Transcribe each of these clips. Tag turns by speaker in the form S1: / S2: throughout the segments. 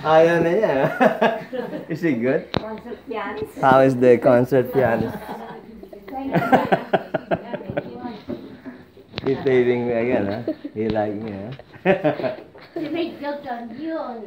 S1: Ayaw na niya. Is he good?
S2: Concert pianist.
S1: How is the concert pianist? He's saving me again, huh? He like me, huh?
S2: Si May Gilton yun.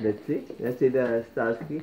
S1: Let's see. Let's see the Starsky.